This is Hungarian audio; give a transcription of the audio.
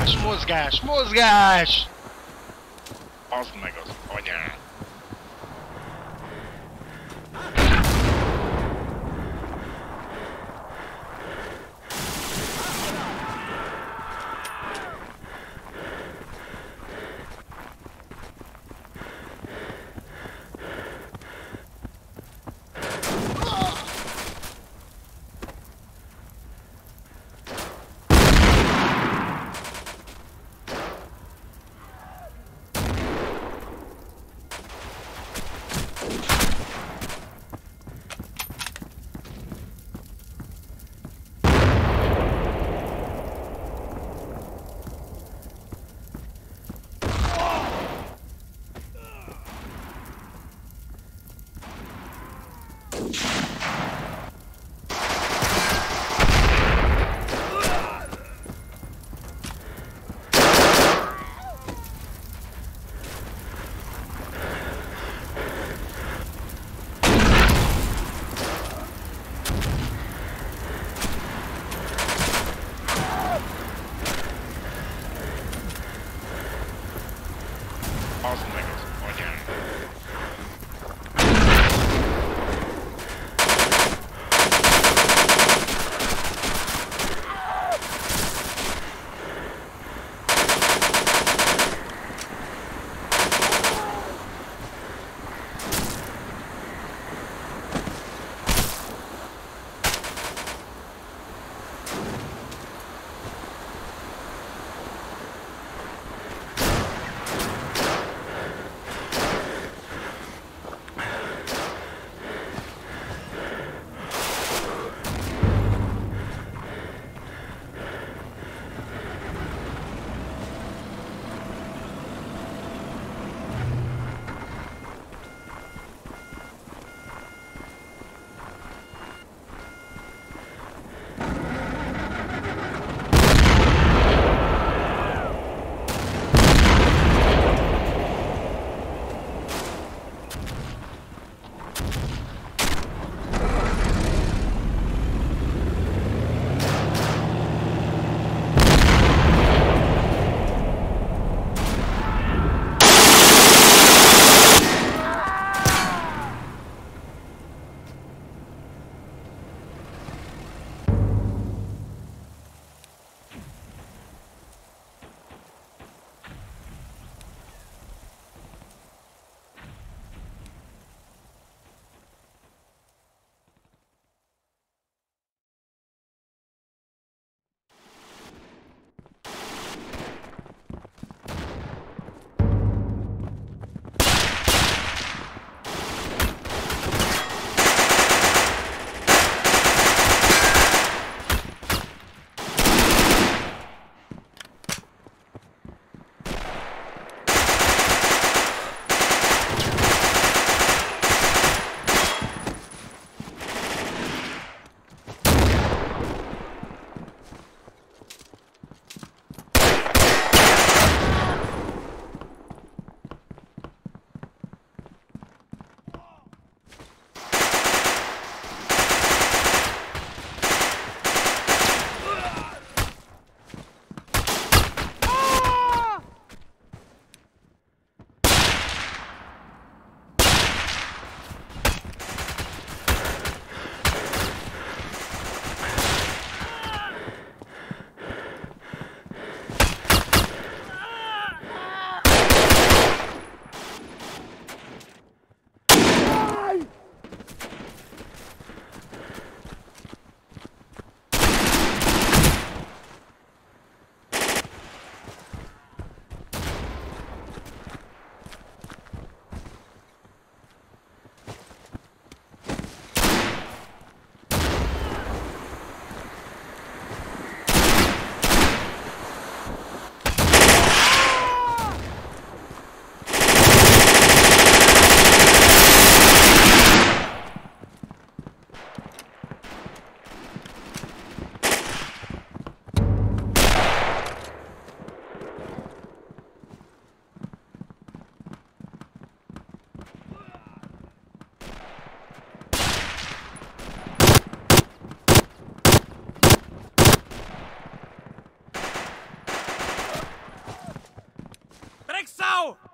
Mozgás, mozgás, mozgás! Az meg az anyát. now!